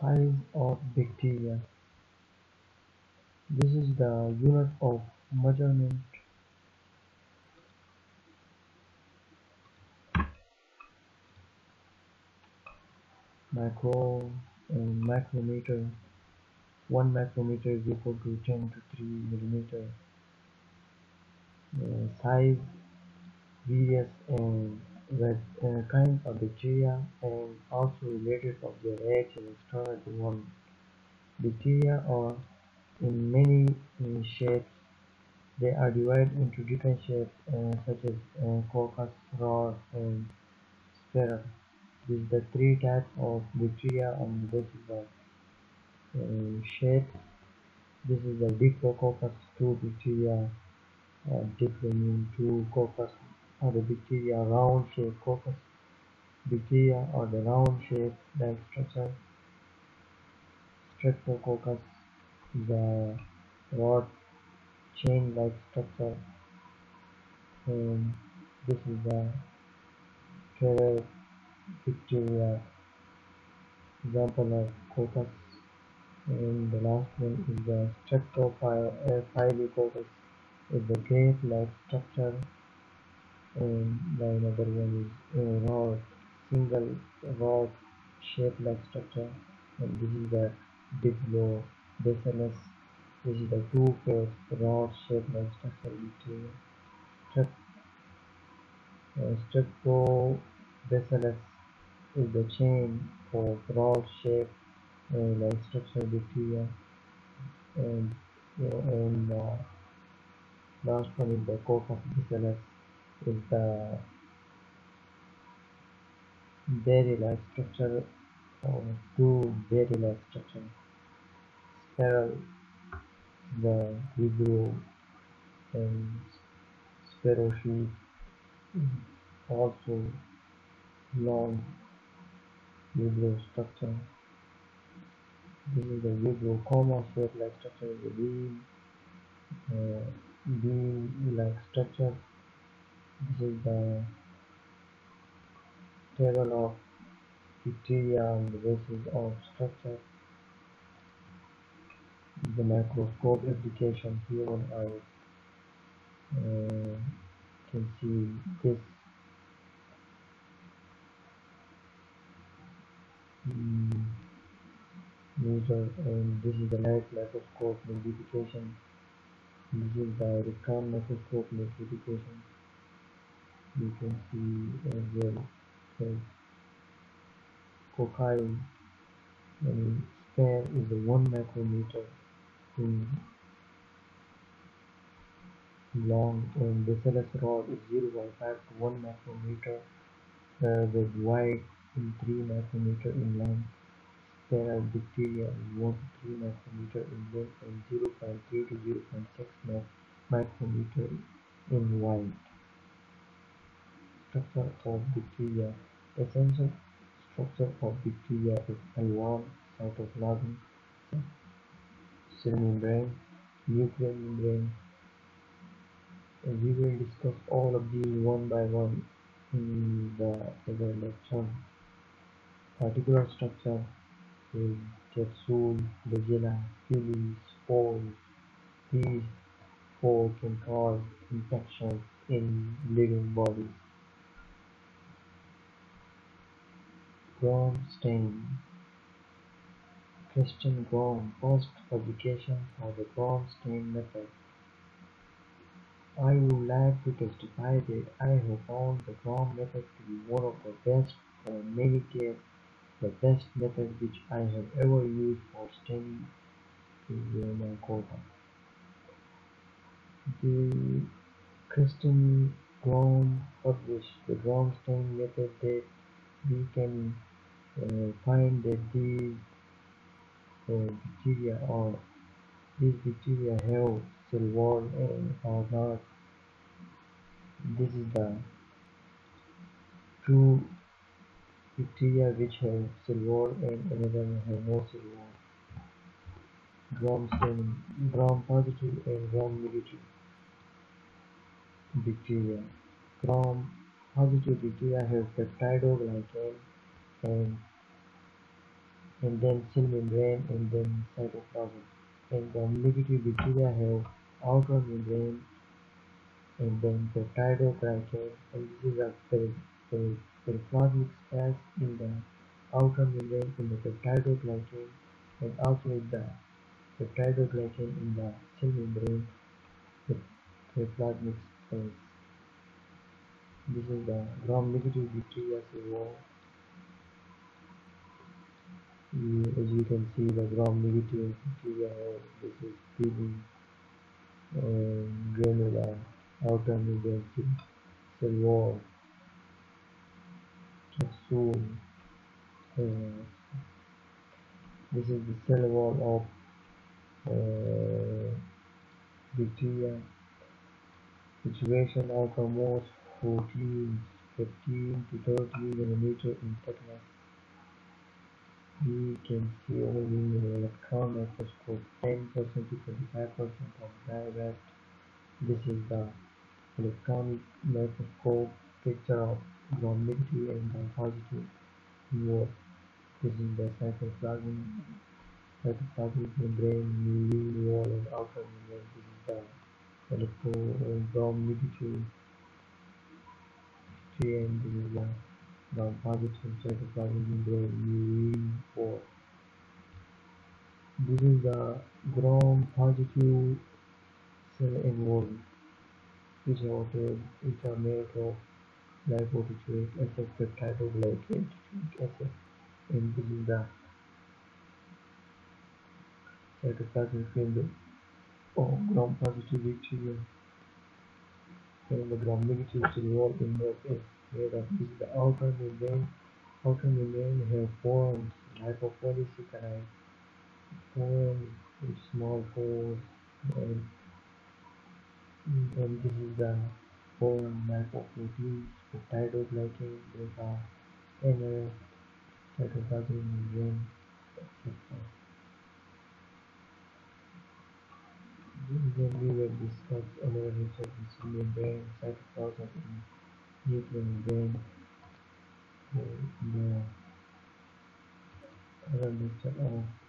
Size of bacteria. This is the unit of measurement micro and micrometer. 1 micrometer is equal to 10 to 3 millimeter. Uh, size various and with uh, kinds of bacteria and also related of their age and external one. Bacteria are in many shapes. They are divided into different shapes uh, such as uh, coccus, rod, and spiral. These are the three types of bacteria on the basis of uh, shape. This is the Diplococcus 2 bacteria, uh, Diplomin 2 coccus are the bacteria round shape coccus bacteria or the round shape like structure. Streptococcus the rod chain like structure and this is the terror bacteria example of coccus and the last one is the streptophilococcus is the grape like structure and the another one is a rod single rod shape like structure. And this is the diplobacillus this is the two phase rod shape like structure bacteria Strep, uh, streptobacillus is the chain for rod shape uh, like structure bacteria and uh, and uh, last one is the coccus bacillus is the berry-like structure or two berry-like structure. Spiral, the vibrio and sparrow sheep also long vibrio structure. This is the vibrio comma shape like structure, the beam, uh, beam like structure. This is the table of bacteria on the basis of structure. The microscope application human eye uh, can see this. Mm, measure and this is the light microscope magnification. This is the recon microscope magnification you can see as well so cocaine and span is a 1 micrometer in long and bacillus rod is 0.5 to 1 micrometer uh, with wide in 3 micrometer in length. Sterile bacteria is 1 to 3 micrometer in length and 0.3 to 0.6 micrometer in wide. Structure of bacteria Essential structure of bacteria is L1 cytoplasm, cell membrane, nuclear membrane, and we will discuss all of these one by one in the other lecture. Particular structure is capsule, flagella, pili, spores. These four can cause infections in living bodies. Gram stain. Christian Gram first publication for the Gram stain method. I would like to testify that I have found the Gram method to be one of the best for many cases the best method which I have ever used for staining my quota. The Christian Gram published the Gram stain method that we can uh, find that these uh, bacteria or these bacteria have cell wall and are not. This is the two bacteria which have cell wall and another have no cell wall. Gram staining, gram positive and gram negative bacteria. Gram positive bacteria have peptidoglycan and and then cell membrane, and then cytoplasm. And the negative bacteria have outer membrane and then peptidoglycan, and this is a periplasmic space in the outer membrane in the peptidoglycan, and also in the peptidoglycan in the cell membrane, the periplasmic space. This is the gram-negative bacteria cell wall. As you can see, the gram-negative bacteria this is feeding uh, granular outer membrane cell wall capsule. Uh, this is the cell wall of uh, bacteria situation outermost 14 15 to 30 millimeter in thickness we can see in the electron microscope 10% to 25% of direct. This is the electron microscope picture of gram-negative and gram-positive wall this is the cytoplasm cytoplasmic membrane murein wall and outer membrane this is the electron-gram-negative uh, and this is the gram-positive cytoplasmic membrane murein wall This is the gram-positive cell involved, which are, which are made of lipoprotein acid peptidoglycan acid, and this is the cytoplasmic membrane of gram-positive bacteria, and the gram-negative cell wall involved is made of is the outer membrane. Outer membrane have forms lipopolysaccharide with small pores and and this is the whole map of proteins, peptidoglycan, beta, NF, cytoplasmic membrane, etc. Then we will discuss another cell membrane, cytoplasm, and nuclear membrane in the lecture of